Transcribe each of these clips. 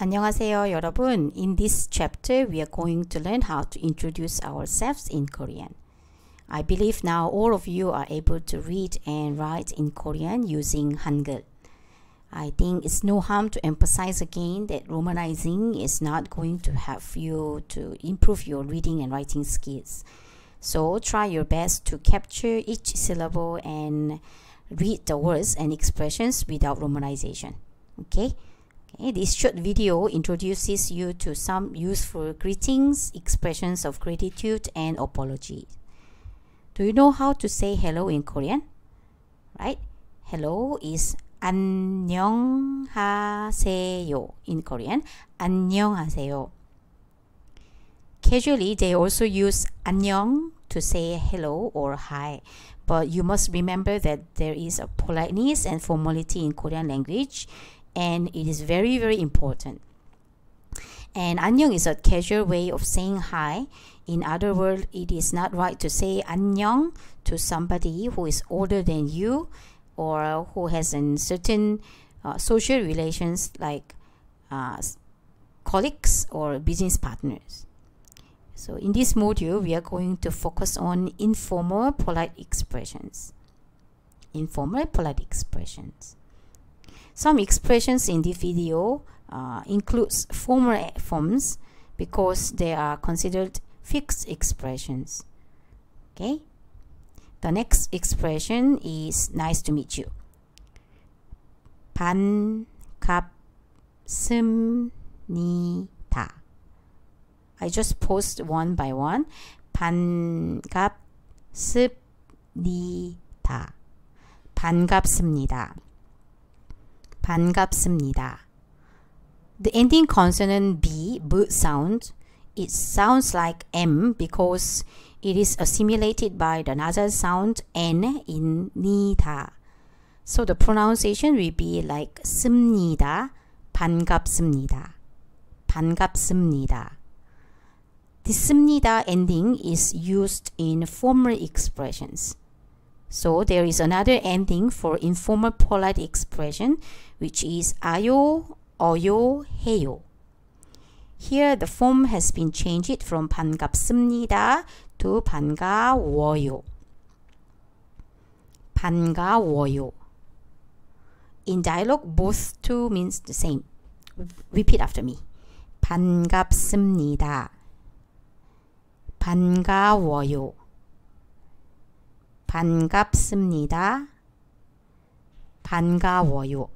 안녕하세요, 여러분. In this chapter, we are going to learn how to introduce ourselves in Korean. I believe now all of you are able to read and write in Korean using Hangul. I think it's no harm to emphasize again that romanizing is not going to help you to improve your reading and writing skills. So try your best to capture each syllable and read the words and expressions without romanization. Okay? Okay, this short video introduces you to some useful greetings, expressions of gratitude, and apology. Do you know how to say hello in Korean? Right? Hello is 안녕하세요 in Korean. 안녕하세요. Casually, they also use 안녕 to say hello or hi. But you must remember that there is a politeness and formality in Korean language and it is very very important and 안녕 is a casual way of saying hi in other words it is not right to say 안녕 to somebody who is older than you or who has a certain uh, social relations like uh, colleagues or business partners so in this module we are going to focus on informal polite expressions informal polite expressions some expressions in the video uh, includes formal forms because they are considered fixed expressions. Okay. The next expression is nice to meet you. 반갑습니다. I just post one by one. 반갑습니다. 반갑습니다. 반갑습니다. The ending consonant B, B sound, it sounds like M because it is assimilated by the nasal sound N in 니다. So the pronunciation will be like 습니다, 반갑습니다, 반갑습니다. The 습니다 ending is used in formal expressions. So there is another ending for informal polite expression which is 아요, 어요, 해요. Here the form has been changed from 반갑습니다 to 반가워요. 반가워요. In dialogue both two means the same. Repeat after me. 반갑습니다. 반가워요. 반갑습니다. 반가워요.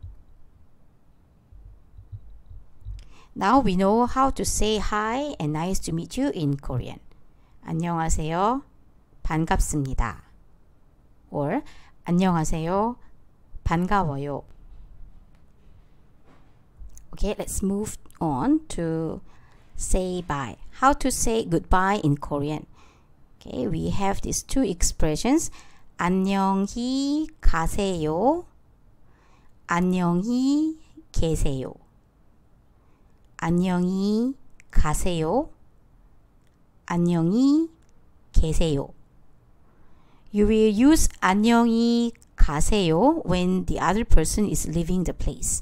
Now we know how to say hi and nice to meet you in Korean. 안녕하세요. 반갑습니다. or 안녕하세요. 반가워요. Okay, let's move on to say bye. How to say goodbye in Korean. Okay, we have these two expressions. 안녕히 가세요. 안녕히 계세요. 안녕히 가세요. 안녕히 계세요. You will use 안녕히 가세요 when the other person is leaving the place.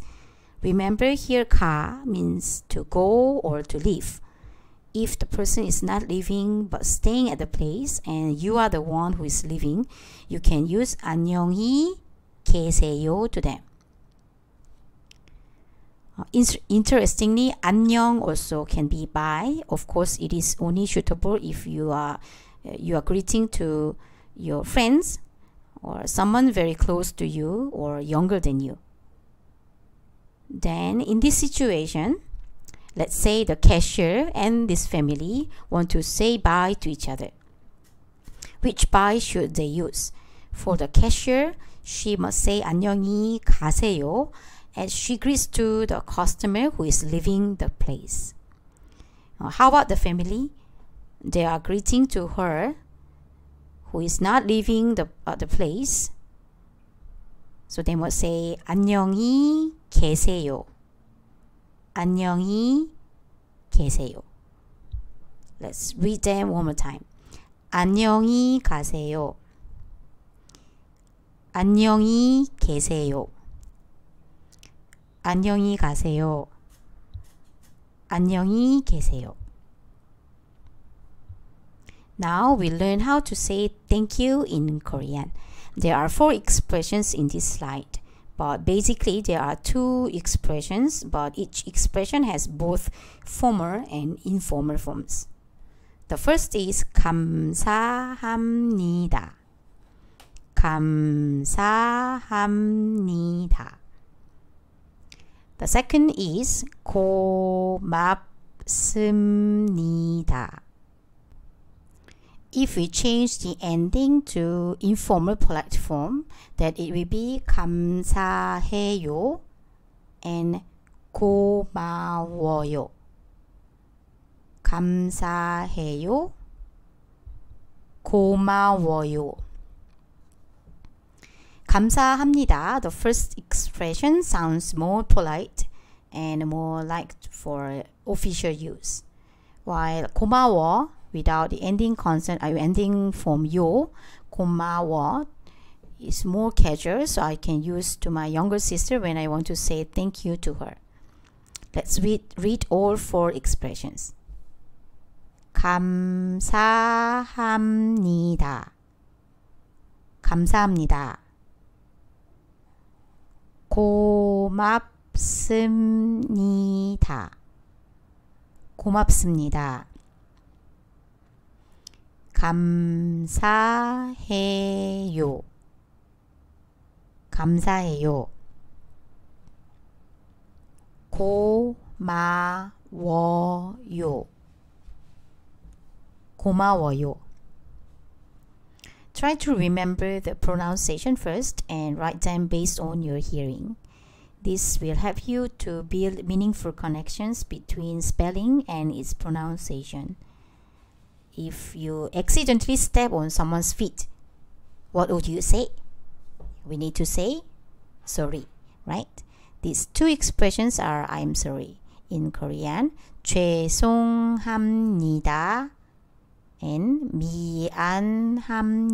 Remember here 가 means to go or to leave. if the person is not living but staying at the place and you are the one who is living, you can use 안녕히 계세요 to them. Uh, interestingly, 안녕 also can be bye. Of course, it is only suitable if you are uh, you are greeting to your friends or someone very close to you or younger than you. Then, in this situation, Let's say the cashier and this family want to say bye to each other. Which bye should they use? For the cashier, she must say 안녕히 가세요 as she greets to the customer who is leaving the place. Uh, how about the family? They are greeting to her who is not leaving the, uh, the place. So they must say 안녕히 계세요. 안녕히 계세요. Let's read them one more time. 안녕히 가세요. 안녕히 계세요. 안녕히 가세요. 안녕히 계세요. Now we learn how to say thank you in Korean. There are four expressions in this slide, but basically there are two expressions, but each expression has both formal and informal forms. The first is 감사합니다. 감사합니다. The second is 고맙습니다. If we change the ending to informal polite form, that it will be 감사해요 and 고마워요. 감사해요. 고마워요. 감사합니다. The first expression sounds more polite and more like for official use. While 고마워 without the ending consonant, uh, ending form yo, 고마워 is more casual, so I can use to my younger sister when I want to say thank you to her. Let's read, read all four expressions. 감사합니다. 감사합니다. 고맙습니다. 고맙습니다. 감사해요. 감사해요. 고마워요. 고마워요. Try to remember the pronunciation first and write them based on your hearing. This will help you to build meaningful connections between spelling and its pronunciation. If you accidentally step on someone's feet, what would you say? We need to say sorry, right? These two expressions are I'm sorry. In Korean, 죄송합니다 and 미안합니다.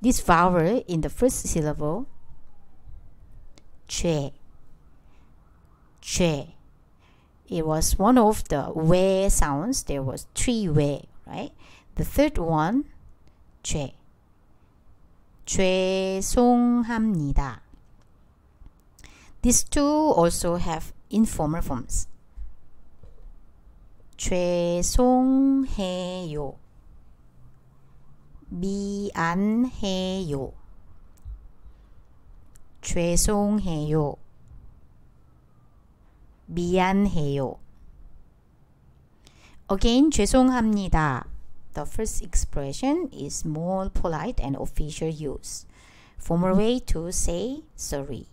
This vowel in the first syllable 죄 죄 it was one of the way sounds there was three way right the third one 죄 죄송합니다 these two also have informal forms 죄송해요. 미안해요. 죄송해요. 미안해요. Again, 죄송합니다. The first expression is more polite and official use. Formal way to say sorry.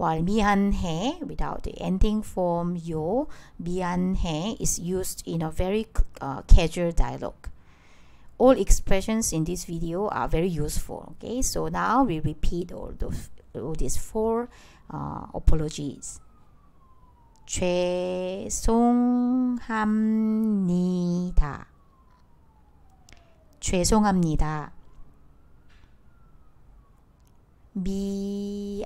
while 미안해 without the ending form 요 미안해 is used in a very uh, casual dialogue. All expressions in this video are very useful. Okay, so now we repeat all those all these four uh, apologies. 죄송합니다. 죄송합니다. 미안합니다.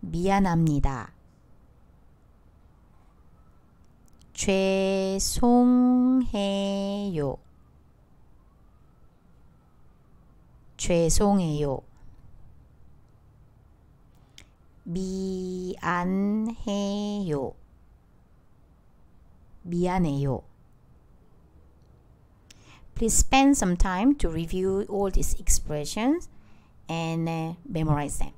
미안합니다. 죄송해요. 죄송해요. 미안해요. 미안해요. Please spend some time to review all these expressions and uh, memorize them.